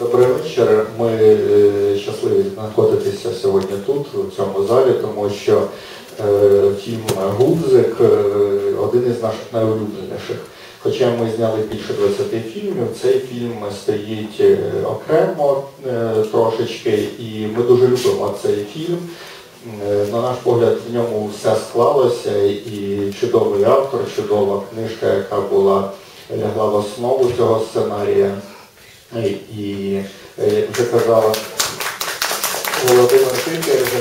Добрий вечір. Ми е, щасливі знаходитися сьогодні тут, у цьому залі, тому що е, фільм Гудзик е, один із наших найулюбленіших. Хоча ми зняли більше 20 фільмів, цей фільм стоїть окремо трошечки, і ми дуже любимо цей фільм. На наш погляд, в ньому все склалося, і чудовий автор, чудова книжка, яка була лягла в основу цього сценарія. І, і е, як вже казала Володимир е, фільму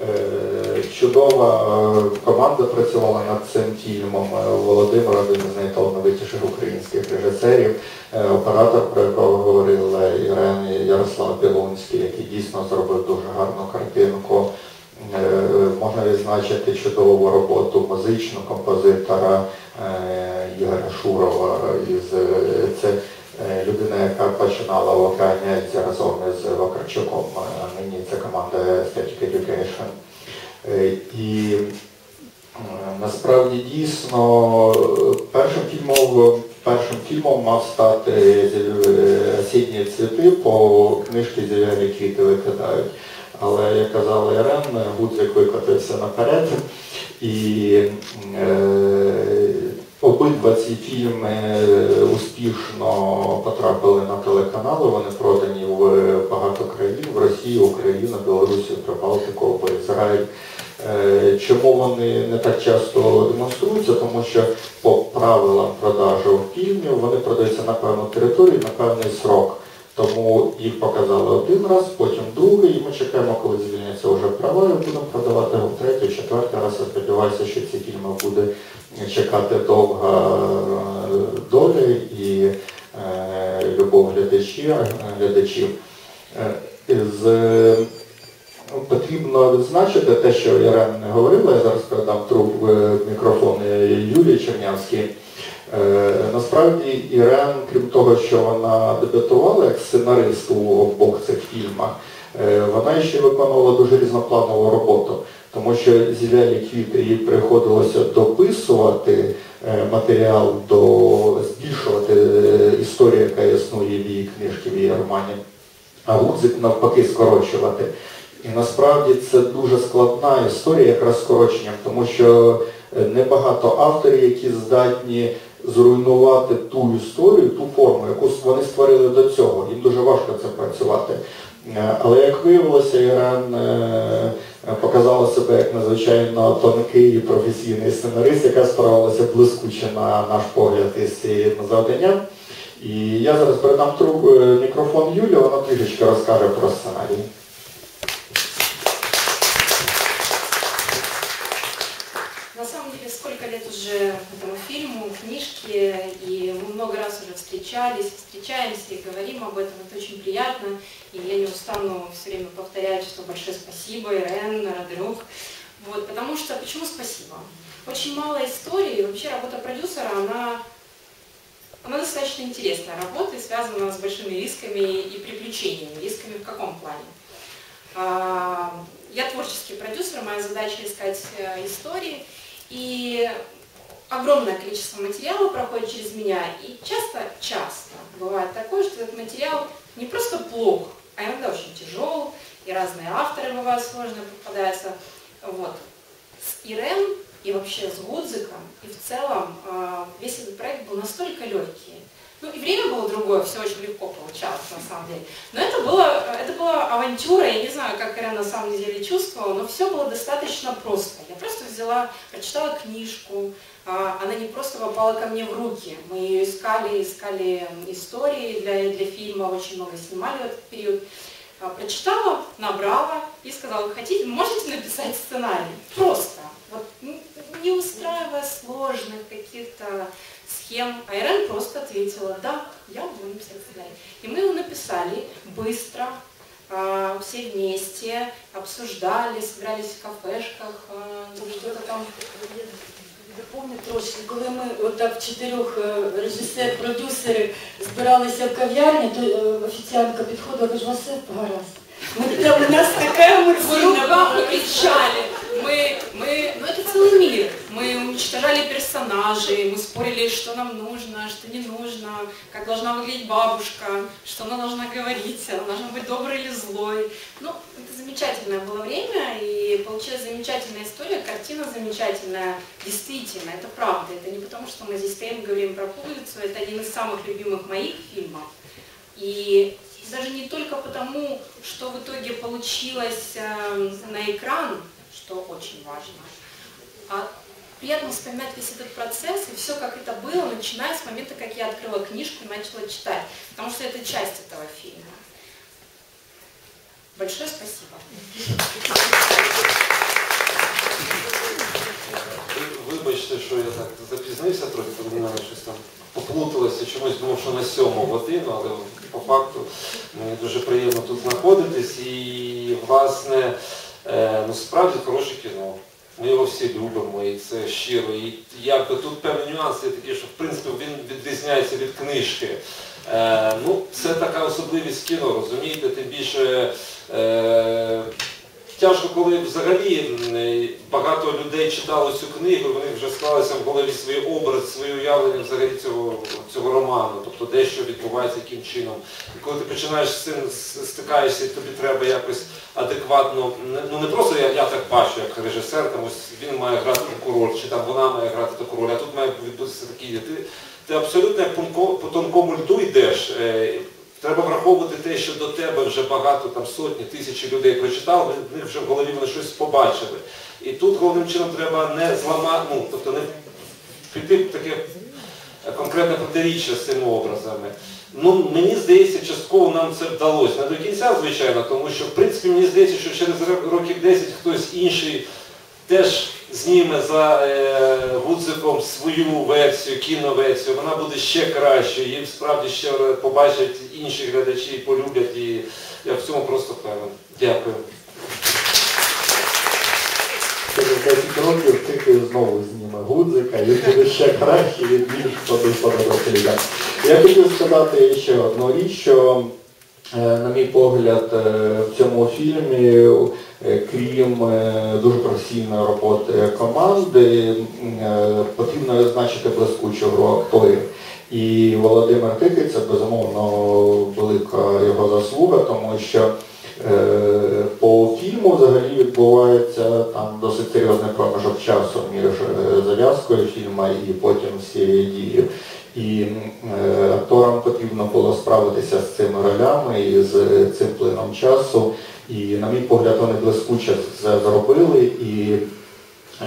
Е, Чудова е, команда працювала над цим фільмом. Володимир один із найталановитіших українських режисерів, оператор, про якого говорила Ірена Ярослав Білунський, який дійсно зробив дуже гарну картинку. Можна відзначити чудову роботу музичну композитора Ігоря Шурова. Е, Це е, людина, яка починала в океані разом із Вакарчуком, а нині це команда Static Education. Е, І насправді дійсно першим фільмом, першим фільмом мав стати «Осінні цвіти» по книжці «Зелені квіти викидають. Але, як казала Ірен, Гудзик викотився наперед. І е, обидва ці фільми успішно потрапили на телеканали, вони продані в багато країн, в Росію, Україну, Білорусію, Прибалтику, Ізраїль. Е, Чому вони не так часто демонструються? Тому що по правилам продажу фільмів вони продаються на певну територію, на певний срок. Тому їх показали один раз, потім другий, і ми чекаємо, коли звільняться вже права, і будемо продавати його третій, четвертий раз. Я сподіваюся, що ці фільми буде чекати довга е, доля і е, любов глядачів. глядачів. Е, З, ну, потрібно відзначити те, що Ірена не говорила, я зараз передам труп мікрофон Юлії Чернявській. Насправді Ірен, крім того, що вона дебютувала як сценарист у обох цих фільмах, вона ще виконувала дуже різнопланову роботу, тому що зілялі квіти їй приходилося дописувати е, матеріал, до, збільшувати е, історію, яка існує в її книжці, в її романі, а Гудзик навпаки скорочувати. І насправді це дуже складна історія якраз скороченням, тому що е, небагато авторів, які здатні зруйнувати ту історію, ту форму, яку вони створили до цього. Їм дуже важко це працювати. Але як виявилося, Іран показала себе як надзвичайно тонкий і професійний сценарист, яка справилася блискуче на наш погляд із цим завданням. І я зараз передам е, мікрофон Юлі, вона трішечки розкаже про сценарій. Лет уже этому фильму, книжке, и мы много раз уже встречались, встречаемся и говорим об этом, это очень приятно, и я не устану все время повторять, что большое спасибо, Ирен, Родрюк, вот, потому что, почему спасибо? Очень мало историй, вообще работа продюсера, она, она достаточно интересная работа связана с большими рисками и приключениями. Рисками в каком плане? А, Я творческий продюсер, моя задача искать э, истории, и огромное количество материала проходит через меня, и часто, часто бывает такое, что этот материал не просто плох, а иногда очень тяжел, и разные авторы бывают сложные попадаются. Вот. С Ирен и вообще с Гудзиком, и в целом э, весь этот проект был настолько легкий. Ну и время было другое, все очень легко получалось на самом деле. Но это, было, это была авантюра, я не знаю, как Ирен на самом деле чувствовала, но все было достаточно просто. Я просто взяла, прочитала книжку, а, она не просто попала ко мне в руки. Мы ее искали, искали истории для, для фильма, очень много снимали в этот период. А, Прочитала, набрала и сказала, хотите, можете написать сценарий? Просто. Вот, не устраивая сложных каких-то схем. А Ирен просто ответила, да, я буду написать сценарий. И мы его написали быстро, а, все вместе, обсуждали, собирались в кафешках, а, что-то там. Доповню трошки, коли ми отак в чотирьох е, режисер, продюсери збиралися в кав'ярні, то е, офіціантка підходила, каже, вас все гаразд. Ми там у нас така Мы емоційна руках була. кричали, мы, мы, ну это целый мир. Мы уничтожали персонажей, мы спорили, что нам нужно, что не нужно, как должна выглядеть бабушка, что она должна говорить, она должна быть доброй или злой. Ну, это замечательное было время, и получилась замечательная история, картина замечательная, действительно, это правда. Это не потому, что мы здесь стоим и говорим про пуговицу, это один из самых любимых моих фильмов. И даже не только потому, что в итоге получилось э, на экран, что очень важно, а приятно вспоминать весь этот процесс и все, как это было, начиная с момента, как я открыла книжку и начала читать, потому что это часть этого фильма. Большое спасибо. Вибачте, що я так запізнився трохи, тому в мене щось там поплуталося, чомусь думав, що на сьому годину, але по факту мені дуже приємно тут знаходитись і, власне, е, ну справді хороше кіно. Ми його всі любимо і це щиро. І якби тут певні нюанси такі, що в принципі він відрізняється від книжки. Е, ну, це така особливість кіно, розумієте, тим більше. Е, Тяжко, коли взагалі е, багато людей читало цю книгу, вони вже склалися в голові свій образ, своє уявлення взагалі цього, цього роману, тобто дещо відбувається яким чином. І коли ти починаєш з цим стикаєшся, тобі треба якось адекватно, ну не просто я, я так бачу, як режисер, там ось він має грати таку роль, чи там вона має грати таку роль, а тут має відбутися такий. Ти, ти абсолютно по по тонкому льду йдеш. Треба враховувати те, що до тебе вже багато, там сотні, тисячі людей прочитали, в них вже в голові вони щось побачили. І тут головним чином треба не зламати, ну, тобто не піти в таке конкретне протиріччя з цими образами. Ну, мені здається, частково нам це вдалося. Не до кінця, звичайно, тому що, в принципі, мені здається, що через років 10 хтось інший теж зніме за е, гудзиком свою версію, кіноверсію, вона буде ще кращою, її справді ще побачать інші глядачі, полюблять і я в цьому просто певен. Дякую. Через 10 років тільки знову зніме гудзика і буде ще краще і більш подобається. Я хотів сказати ще одну річ, що, на мій погляд, е, в цьому фільмі, е, крім е, дуже професійної роботи команди, е, потрібно відзначити блискучу гру акторів. І Володимир Тикий це безумовно велика його заслуга, тому що Е, По фільму взагалі відбувається там досить серйозний проміжок часу між е, зав'язкою фільму і потім всією дією. І е, акторам потрібно було справитися з цими ролями і з цим плином часу. І, на мій погляд, вони блискуче це зробили. І е,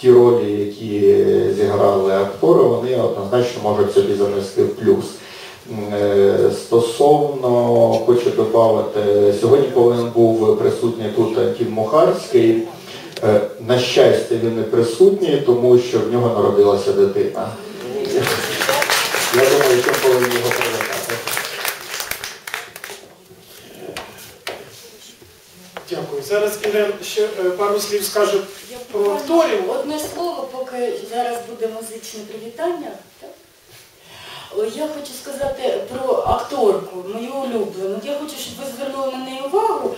ті ролі, які зіграли актори, вони однозначно можуть собі занести в плюс. Е, Стосовно хочу додати, сьогодні повинен був присутній тут Антін Мухарський. Е, На щастя, він не присутній, тому що в нього народилася дитина. Я думаю, що повинні його привітати. Дякую. Зараз Ірен ще е, пару слів скаже про буквально. Одне слово, поки зараз буде музичне привітання. Так? Я хочу сказати про акторку, мою улюблену. Я хочу, щоб ви звернули на неї увагу,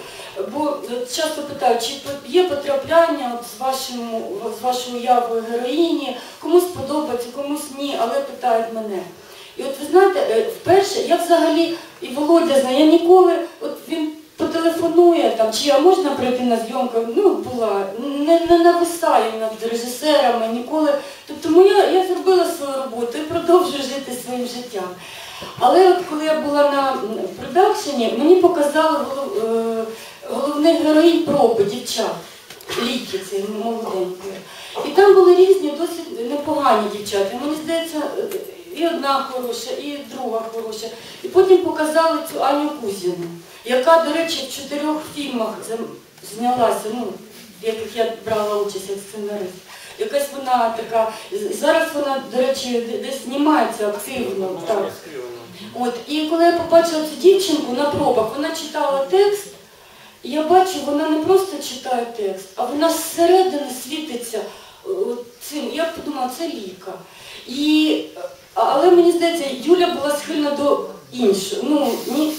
бо часто питають, чи є потрапляння от з, вашим, з вашою уявою героїні, комусь подобається, комусь ні, але питають мене. І от ви знаєте, е, вперше я взагалі, і Володя знає, я ніколи, от він потелефонує там, чи а можна прийти на зйомку, ну була, не, не нависаю над режисерами, ніколи. Тобто моя, я зробила свою роботу і продовжую жити своїм життям. Але от коли я була на продакшені, мені показали голов, е, головних героїнь проби, дівчат, ліки ці молоденькі. І там були різні, досить непогані дівчата. Мені здається, і одна хороша, і друга хороша. І потім показали цю Аню Кузіну, яка, до речі, в чотирьох фільмах знялася, ну, в яких я брала участь як сценарист. Якась вона така, зараз вона, до речі, десь знімається активно. Так. От, і коли я побачила цю дівчинку на пробах, вона читала текст, і я бачу, вона не просто читає текст, а вона зсередини світиться е, цим. Я подумала, це ліка. І, е, але мені здається, Юля була схильна до іншого. Ну, ні,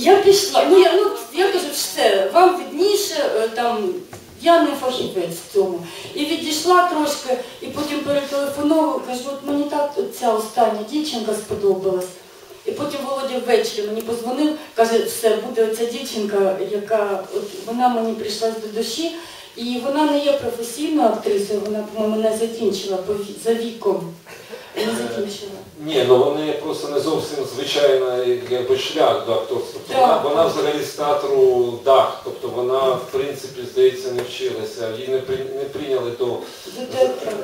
я пішла, ну я, ну, я кажу, все, вам видніше, е, там, я не фахівець в цьому. І відійшла трошки, і потім перетелефоновую, кажу, от мені так ця остання дівчинка сподобалась. І потім Володя ввечері мені позвонив, каже, все, буде оця дівчинка, яка от вона мені прийшла до душі, і вона не є професійною актрисою, вона, по-моєму, не закінчила за віком. Не закінчила. Ні, ну вони просто не зовсім звичайний якби, шлях до акторства. Тобто Вона, вона взагалі з театру дах, тобто вона в принципі здається не вчилася, її не, при, не прийняли до,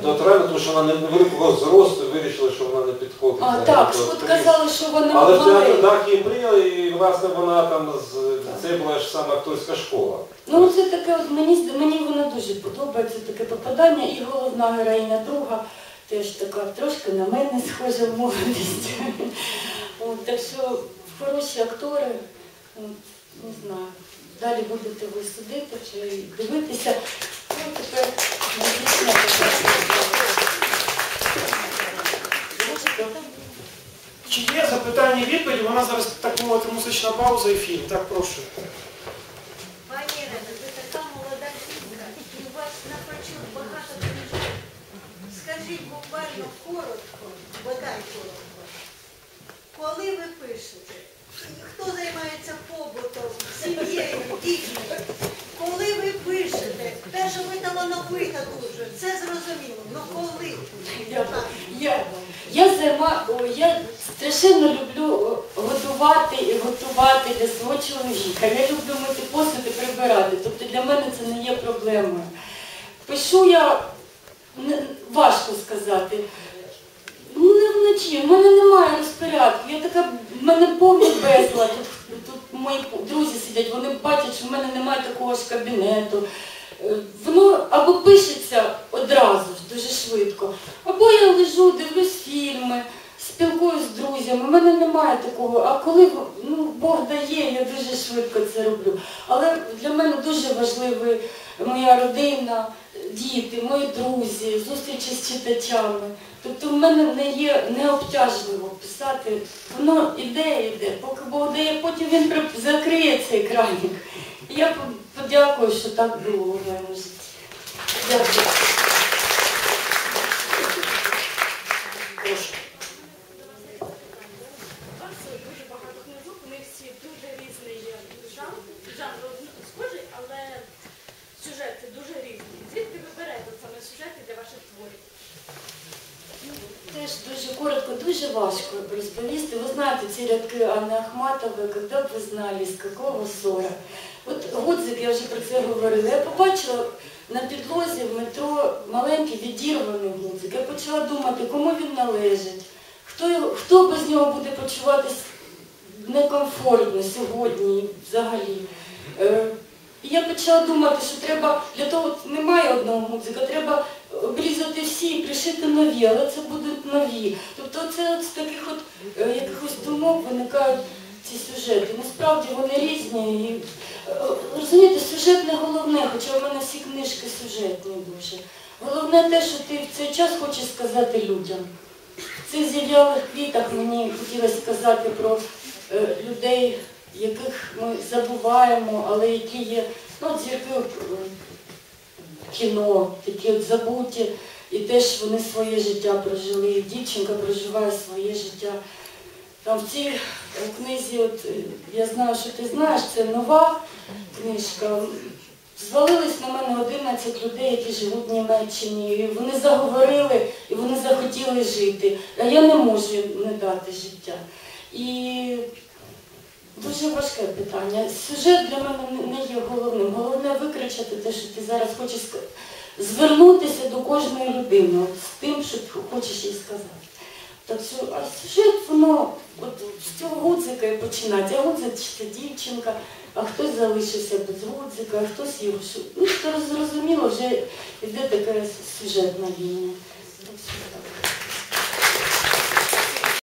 До театру. тому що вона не- невеликого зросту і вирішили, що вона не підходить. А, взагалі так, до казали, що вона Але в театрі дах її прийняли, і власне вона там з це була ж саме акторська школа. Ну це таке, от мені мені вона дуже подобається, таке попадання. І головна героїня друга теж така трошки на мене схожа. От, так що хороші актори, не знаю. Далі будете ви судити чи дивитися. Ну, тепер музична така. Чи є запитання відповіді? Вона зараз так мовити музична пауза і фільм. Так, прошу. Коли ви пишете, хто займається побутом, сім'єю, дітьми, коли ви пишете, те, що ви талановита дуже, це зрозуміло, але коли? Дякую. Я, я займа, о, я страшенно люблю готувати і готувати для свого чоловіка. Я люблю мити посуд і прибирати. Тобто для мене це не є проблемою. Пишу я важко сказати. Не вночі, в мене немає розпорядку. Я така, в мене повний безлад. Тут, мої друзі сидять, вони бачать, що в мене немає такого ж кабінету. Е, Воно або пишеться одразу дуже швидко, або я лежу, дивлюсь фільми, спілкуюсь з друзями. У мене немає такого. А коли ну, Бог дає, я дуже швидко це роблю. Але для мене дуже важлива моя родина, діти, мої друзі, зустрічі з читачами. Тобто в мене не є необтяжливо писати. Воно іде, іде, поки Бог дає, потім він закриє цей краник. І я подякую, що так було в моєму житті. Дякую. Прошу. У вас дуже багато книжок, вони всі дуже різний жанр, жанр один схожий, але сюжети дуже різні. Звідки ви берете саме сюжети для ваших творів? Теж дуже коротко, дуже важко розповісти. Ви знаєте ці рядки Анни Ахматової, коли б ви знали, з якого ссора. От Гудзик, я вже про це говорила. Я побачила на підлозі в метро маленький відірваний гудзик. Я почала думати, кому він належить, хто, хто без нього буде почуватись некомфортно сьогодні взагалі. Е, І я почала думати, що треба для того немає одного гудзика, треба обрізати всі і пришити нові, але це будуть нові. Тобто це от з таких от е, якихось думок виникають ці сюжети. Насправді вони різні. І, е, розумієте, сюжет не головне, хоча в мене всі книжки сюжетні дуже. Головне те, що ти в цей час хочеш сказати людям. В цих зів'ялих квітах мені хотілося сказати про е, людей, яких ми забуваємо, але які є, ну, зірки е, кіно, такі от забуті, і теж вони своє життя прожили. І дівчинка проживає своє життя. Там в цій е, книзі, от, е, я знаю, що ти знаєш, це нова книжка. Звалились на мене 11 людей, які живуть в Німеччині. І вони заговорили і вони захотіли жити. А я не можу їм не дати життя. І дуже важке питання. Сюжет для мене не- є головним. Головне викричати те, що ти зараз хочеш звернутися до кожної людини з тим, що ти хочеш їй сказати. Так що, а сюжет, воно от з цього гудзика і починається. А гудзик це дівчинка, а хтось залишився без гудзика, а хтось його Ну, зрозуміло, вже йде така сюжетна лінія. Так що так.